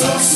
so